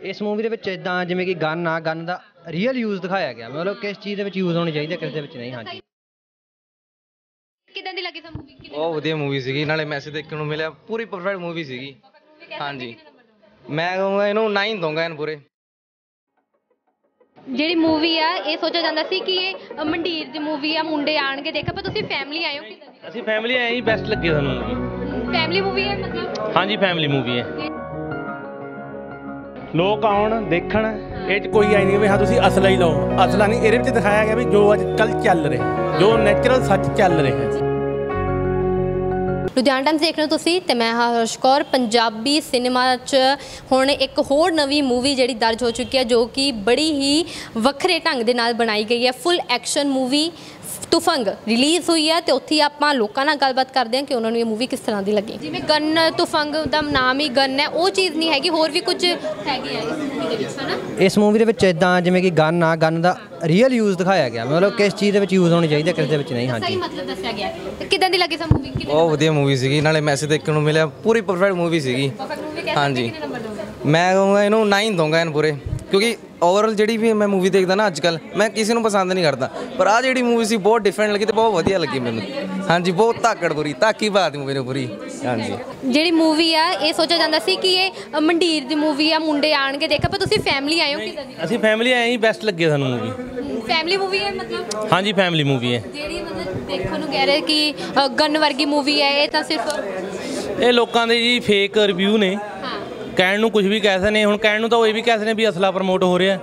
ਇਸ ਮੂਵੀ ਦੇ ਵਿੱਚ ਇਦਾਂ ਜਿਵੇਂ ਕਿ ਗਨ ਆ ਗਨ ਦਾ ਰੀਅਲ ਯੂਜ਼ ਦਿਖਾਇਆ ਗਿਆ। ਮਤਲਬ ਕਿਸ ਚੀਜ਼ ਦੇ ਵਿੱਚ ਯੂਜ਼ ਹੋਣੀ ਚਾਹੀਦੀ ਹੈ ਕਿਸ ਦੇ ਵਿੱਚ ਨਹੀਂ ਹਾਂਜੀ। ਕਿਦਾਂ ਦੀ ਲੱਗੀ ਤੁਹਾਨੂੰ ਮੂਵੀ ਬਹੁਤ ਵਧੀਆ ਮੂਵੀ ਸੀਗੀ। ਨਾਲੇ ਮੈਸੇਜ ਦੇਖਣ ਨੂੰ ਮਿਲਿਆ ਪੂਰੀ ਪਰਫੈਕਟ ਮੂਵੀ ਸੀਗੀ। ਹਾਂਜੀ। ਮੈਂ ਕਹੂੰਗਾ ਇਹਨੂੰ 9 ਦਊਂਗਾ ਇਹਨੂੰ ਪੂਰੇ। ਜਿਹੜੀ ਮੂਵੀ ਆ ਇਹ ਸੋਚਿਆ ਜਾਂਦਾ ਸੀ ਕਿ ਇਹ ਮੰਡੀਰ ਦੀ ਮੂਵੀ ਆ ਮੁੰਡੇ ਆਣਗੇ ਦੇਖਾ ਪਰ ਤੁਸੀਂ ਫੈਮਿਲੀ ਆਏ ਹੋ ਅਸੀਂ ਫੈਮਿਲੀ ਆਏ ਹੀ ਬੈਸਟ ਲੱਗੀ ਸਾਨੂੰ। ਫੈਮਿਲੀ ਮੂਵੀ ਹੈ ਮਤਲਬ? ਹਾਂਜੀ ਫੈਮਿਲੀ ਮੂਵੀ ਹੈ। ਲੋਕ ਆਉਣ, ਦੇਖਣ, ਇਹ ਚ ਕੋਈ ਆਈ ਨਹੀਂ ਵੀ ਹਾਂ, ਤੁਸੀਂ ਅਸਲਾ ਹੀ ਲਓ। ਅਸਲਾ ਨਹੀਂ, ਇਹਦੇ ਵਿੱਚ ਦਿਖਾਇਆ ਗਿਆ ਵੀ ਜੋ ਅੱਜ ਕੱਲ ਚੱਲ ਰਿਹਾ, ਜੋ ਨੈਚੁਰਲ ਸੱਚ ਚੱਲ ਰਿਹਾ। ਲੁਧਿਆਣਾ ਟਾਈਮਸ ਦੇਖ ਰਹੇ ਹੋ ਤੁਸੀਂ ਤੇ ਮੈਂ ਹਰਸ਼ ਕੌਰ। ਪੰਜਾਬੀ ਸਿਨੇਮਾ 'ਚ ਹੁਣ ਇੱਕ ਹੋਰ ਨਵੀਂ ਮੂਵੀ ਜਿਹੜੀ ਦਰਜ ਹੋ ਚੁੱਕੀ ਹੈ, ਜੋ ਕਿ ਬੜੀ ਹੀ ਵੱਖਰੇ ਢੰਗ ਦੇ ਨਾਲ ਬਣਾਈ ਗਈ ਹੈ। Full action movie Tufang release ਹੋਈ ਹੈ ਤੇ ਉੱਥੇ ਆਪਾਂ ਲੋਕਾਂ ਨਾਲ ਗੱਲਬਾਤ ਕਰਦੇ ਹਾਂ ਕਿ ਉਹਨਾਂ ਨੂੰ ਇਹ ਮੂਵੀ ਕਿਸ ਤਰ੍ਹਾਂ ਦੀ ਲੱਗੀ। ਜਿਵੇਂ ਗਨ ਤੁਫੰਗ ਦਾ ਨਾਮ ਹੀ ਗਨ ਹੈ ਉਹ ਚੀਜ਼ ਨਹੀਂ ਹੈਗੀ ਹੋਰ ਵੀ ਕੁਝ ਹੈਗੀ ਹੈ ਇਸ ਮੂਵੀ ਦੇ ਵਿੱਚ ਹਨਾ? ਇਸ ਮੂਵੀ ਦੇ ਵਿੱਚ ਇਦਾਂ ਜਿਵੇਂ ਕਿ ਗਨ ਆ ਗਨ ਦਾ ਰੀਅਲ ਯੂਜ਼ ਦਿਖਾਇਆ ਗਿਆ ਮਤਲਬ ਕਿਸ ਚੀਜ਼ ਦੇ ਵਿੱਚ ਯੂਜ਼ ਹੋਣੀ ਚਾਹੀਦੀ ਹੈ ਕਿਸ ਦੇ ਵਿੱਚ ਨਹੀਂ ਸਹੀ ਹਾਂਜੀ ਮਤਲਬ ਦੱਸਿਆ ਗਿਆ। ਹੈ। ਤੇ ਕਿਦਾਂ ਦੀ ਲੱਗੀ ਸਾ ਮੂਵੀ ਬਹੁਤ ਵਧੀਆ ਮੂਵੀ ਸੀਗੀ ਨਾਲੇ ਮੈਸੇਜ ਦੇਖਣ ਨੂੰ ਮਿਲਿਆ ਪੂਰੀ ਪਰਫੈਕਟ ਮੂਵੀ ਸੀਗੀ। ਪਰਫੈਕਟ ਮੂਵੀ ਕਹਿ ਸਕਦੇ ਹਾਂਜੀ। ਕਿੰਨੇ ਨੰਬਰ ਦੋਗੇ? ਮੈਂ ਕਹੂੰਗਾ ਇਹਨੂੰ 9 ਦਊਂਗਾ ਇਹਨੂੰ ਪੂਰੇ। ਕਿਉਂਕਿ ਓਵਰਆਲ ਜਿਹੜੀ ਵੀ ਮੈਂ ਮੂਵੀ ਦੇਖਦਾ ਨਾ ਅੱਜਕੱਲ ਮੈਂ ਕਿਸੇ ਨੂੰ ਪਸੰਦ ਨਹੀਂ ਕਰਦਾ। ਪਰ ਆ ਜਿਹੜੀ ਮੂਵੀ ਸੀ ਬਹੁਤ ਡਿਫਰੈਂਟ ਲੱਗੀ ਤੇ ਬਹੁਤ ਵਧੀਆ ਲੱਗੀ ਮੈਨੂੰ। ਹਾਂਜੀ ਬਹੁਤ ਧਾਕੜ ਪੂਰੀ ਧਾਕੀ ਬਾਤ ਮੂਵੀ ਨੂੰ ਪੂਰੀ। ਹਾਂਜੀ। ਜਿਹੜੀ ਮੂਵੀ ਆ ਇਹ ਸੋਚਿਆ ਜਾਂਦਾ ਸੀ ਕਿ ਇਹ ਮੰਡੀਰ ਦੀ ਮੂਵੀ ਆ ਮੁੰਡੇ ਆਣਗੇ ਦੇਖਾ ਪਰ ਤੁਸੀਂ ਫੈਮਿਲੀ ਆਏ ਹੋ ਕਿਦਾਂ? ਦੀ ਅਸੀਂ ਫੈਮਿਲੀ ਆਏ ਹੀ ਬੈਸਟ ਲੱਗੀ ਸਾਨੂੰ ਮੂਵੀ ਫੈਮਿਲੀ ਮੂਵੀ ਹੈ ਮਤਲਬ? ਹਾਂਜੀ ਫੈਮਿਲੀ ਮੂਵੀ ਹੈ ਜਿਹੜੀ ਮਤਲਬ ਦੇਖਣ ਨੂੰ ਕਹਿ ਰਹੇ ਕਿ ਗਨ ਵਰਗੀ ਮੂਵੀ ਹੈ ਇਹ ਤਾਂ ਸਿਰਫ ਇਹ ਲੋਕਾਂ ਦੇ ਜੀ ਫੇਕ ਰਿਵਿਊ ਨੇ। ਕਹਿਣ ਨੂੰ ਕੁਝ ਵੀ ਕਹਿ ਸਕਦੇ ਨੇ ਹੁਣ ਕਹਿਣ ਨੂੰ ਤਾਂ ਉਹ ਇਹ ਵੀ ਕਹਿ ਸਕਦੇ ਨੇ ਵੀ ਅਸਲਾ ਪ੍ਰਮੋਟ ਹੋ ਰਿਹਾ।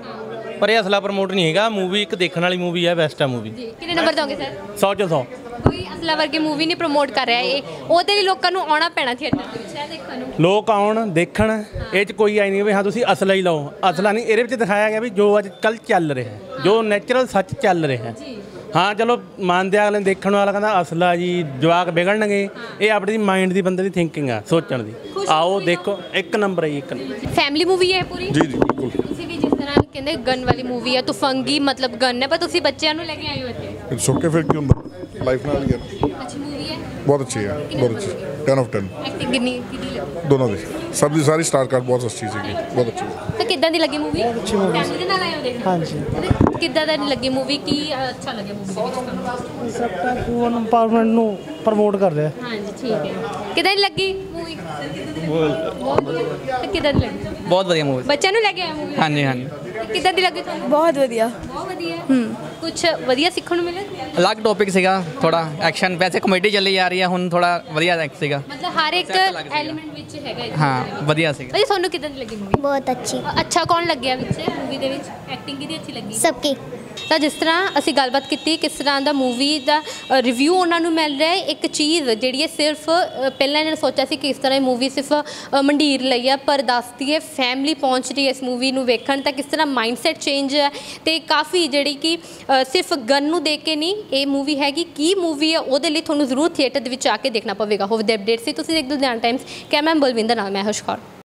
ਪਰ ਇਹ ਅਸਲਾ ਪ੍ਰਮੋਟ ਨਹੀਂ ਹੈਗਾ। ਮੂਵੀ ਇੱਕ ਦੇਖਣ ਵਾਲੀ ਮੂਵੀ ਹੈ ਬੈਸਟ ਹੈ ਮੂਵੀ ਜੀ ਕਿੰਨੇ ਨੰਬਰ ਦੋਗੇ ਸਰ 100 ਚੋਂ 100 ਕੋਈ ਅਸਲਾ ਵਰਗੀ ਮੂਵੀ ਨਹੀਂ ਪ੍ਰਮੋਟ ਕਰ ਰਿਹਾ। ਇਹ ਉਹਦੇ ਲਈ ਲੋਕਾਂ ਨੂੰ ਆਉਣਾ ਪੈਣਾ ਥੀਏਟਰ ਦੇ ਵਿੱਚ ਇਹ ਦੇਖਣ ਨੂੰ। ਲੋਕ ਆਉਣ ਦੇਖਣ ਇਹ ਚ ਕੋਈ ਆਈ ਨਹੀਂ ਵੀ ਹਾਂ ਤੁਸੀਂ ਅਸਲਾ ਹੀ ਲਓ। ਅਸਲਾ ਨਹੀਂ ਇਹਦੇ ਵਿੱਚ ਦਿਖਾਇਆ ਗਿਆ ਵੀ ਜੋ ਅੱਜ ਕੱਲ ਚੱਲ ਰਿਹਾ ਜੋ ਨੈਚੁਰਲ ਸੱਚ ਚੱਲ ਰਿਹਾ ਹਾਂ ਚਲੋ ਮੰਨਦੇ ਆ ਅਗਲੇ ਦੇਖਣ ਵਾਲਾ ਕਹਿੰਦਾ ਅਸਲਾ ਜੀ ਜਵਾਕ ਵਿਗੜਨਗੇ। ਇਹ ਆਪਣੀ ਮਾਈਂਡ ਦੀ ਬੰਦੇ ਦੀ ਥਿੰਕਿੰਗ ਆ ਸੋਚਣ ਦੀ। ਆਓ ਦੇਖੋ। ਇੱਕ ਨੰਬਰ ਹੈ ਇੱਕ ਫੈਮਿਲੀ ਮੂਵੀ ਹੈ ਪੂਰੀ? ਜੀ ਜੀ ਬਿਲਕੁਲ। ਤੁਸੀਂ ਵੀ ਜਿਸ ਤਰ੍ਹਾਂ ਕਹਿੰਦੇ ਗਨ ਵਾਲੀ ਮੂਵੀ ਹੈ ਤੁਫੰਗੀ ਮਤਲਬ ਗਨ ਹੈ ਪਰ ਤੁਸੀਂ ਬੱਚਿਆਂ ਨੂੰ ਲੈ ਕੇ ਆਏ ਹੋ ਇੱਥੇ? ਇਟਸ ਓਕੇ ਫਿਰ ਕੀ ਹੁੰਦਾ? ਲਾਈਫ ਨਾਲ ਹੀ ਹੈ ਅੱਛੀ ਮੂਵੀ ਹੈ। ਬਹੁਤ ਅੱਛੀ ਹੈ ਬਹੁਤ ਅੱਛੀ। 10 ਆਫ 10 ਐਕਟਿੰਗ ਕਿੰਨੀ ਕਿੰਨੀ ਲੱਗੀ ਦੋਨੋਂ ਦੀ। ਸਭ ਦੀ ਸਾਰੀ ਸਟਾਰ ਕਾਰਡ ਬਹੁਤ ਅੱਛੀ ਸੀਗੀ। ਬਹੁਤ ਅੱਛੀ। ਕਿੱਦਾਂ ਦੀ ਲੱਗੀ ਮੂਵੀ ਅੱਛੀ ਮੂਵੀ ਫੈਮਿਲੀ ਦੇ ਨਾਲ ਆਏ ਹੋ ਦੇਖਣ ਹਾਂਜੀ। ਕਿੱਦਾਂ ਦਾ ਲੱਗੀ ਮੂਵੀ ਕੀ ਅ, ਅੱਛਾ ਲੱਗਿਆ ਮੂਵੀ ਤੁਹਾਨੂੰ ਸਭ ਤੱਕ ਵੂਮਨ ਇੰਪਾਵਰਮੈਂਟ ਨੂੰ ਪ੍ਰਮੋਟ ਕਰ ਰਿਹਾ। ਹਾਂਜੀ ਠੀਕ ਹੈ। ਕਿੱਦਾਂ ਦੀ ਲੱਗੀ ਮੂਵੀ ਤੇ ਕਿੱਦਾਂ ਦੀ ਲੱਗੀ? ਬਹੁਤ ਵਧੀਆ ਮੂਵੀ ਬੱਚਿਆਂ ਨੂੰ ਲੈ ਕੇ ਆਏ ਮੂਵੀ ਹਾਂਜੀ ਹਾਂਜੀ। ਕਿੱਦਾਂ ਦੀ ਲੱਗੀ ਤੁਹਾਨੂੰ? ਬਹੁਤ ਵਧੀਆ। ਬਹੁਤ ਵਧੀਆ ਕੁਝ ਵਧੀਆ ਸਿੱਖਣ ਨੂੰ ਮਿਲਿਆ? ਅਲੱਗ ਟੌਪਿਕ ਸੀਗਾ ਥੋੜਾ ਐਕਸ਼ਨ ਵੈਸੇ ਕਮੇਡੀ ਚੱਲੀ ਜਾ ਰਹੀ ਹੈ ਹੁਣ ਥੋੜਾ ਵਧੀਆ ਐਕਟ ਸੀਗਾ। ਮਤਲਬ ਹਰ ਇੱਕ ਐਲੀਮੈਂਟ ਵਿੱਚ ਹੈਗਾ ਇਹ ਹਾਂ ਵਧੀਆ ਸੀਗਾ। ਭਾਈ ਤੁਹਾਨੂੰ ਕਿੱਦਾਂ ਦੀ ਲੱਗੀ ਮੂਵੀ ਬਹੁਤ ਅੱਛੀ। ਅੱਛਾ ਕੌਣ ਲੱਗਿਆ ਵਿੱਚ ਮੂਵੀ ਦੇ ਵਿੱਚ? ਐਕਟਿੰਗ ਕਿਹਦੀ ਅੱਛੀ ਲੱਗੀ? ਸਭ ਕੀ। ਤਾਂ ਜਿਸ ਤਰ੍ਹਾਂ ਅਸੀਂ ਗੱਲਬਾਤ ਕੀਤੀ, ਕਿਸ ਤਰ੍ਹਾਂ ਦਾ ਮੂਵੀ ਦਾ ਰਿਵਿਊ ਉਹਨਾਂ ਨੂੰ ਮਿਲ ਰਿਹਾ ਹੈ, ਇੱਕ ਚੀਜ਼ ਜਿਹੜੀ ਹੈ ਸਿਰਫ ਪਹਿਲਾਂ ਇਹਨਾਂ ਨੇ ਸੋਚਿਆ ਸੀ ਕਿ ਇਸ ਤਰ੍ਹਾਂ ਇਹ ਮੂਵੀ ਸਿਰਫ ਮੰਡੀਰ ਲਈ ਆ, ਪਰ ਦੱਸਦੀ ਹੈ ਫੈਮਿਲੀ ਪਹੁੰਚ ਰਹੀ ਹੈ ਇਸ ਮੂਵੀ ਨੂੰ ਵੇਖਣ, ਤਾਂ ਕਿਸ ਤਰ੍ਹਾਂ ਮਾਈਂਡਸੈਟ ਚੇਂਜ ਹੈ ਤੇ ਕਾਫੀ ਜਿਹੜੀ ਕਿ ਸਿਰਫ ਗਨ ਨੂੰ ਦੇਖ ਕੇ ਨਹੀਂ, ਇਹ ਮੂਵੀ ਹੈਗੀ, ਕੀ ਮੂਵੀ ਹੈ, ਉਹਦੇ ਲਈ ਤੁਹਾਨੂੰ ਜ਼ਰੂਰ ਥੀਏਟਰ ਦੇ ਵਿੱਚ ਆ ਕੇ ਦੇਖਣਾ ਪਵੇਗਾ। ਹੋਵੇ ਦੇ ਅਪਡੇਟ ਸੀ, ਤੁਸੀਂ ਦੇਖਦੇ ਹੋ ਲੁਧਿਆਣਾ ਟਾਈਮਸ ਕੈਮਰਾ ਬਲਵਿੰਦਰ ਨਾਲ, ਮੈਂ ਹਰਸ਼ ਕੌਰ।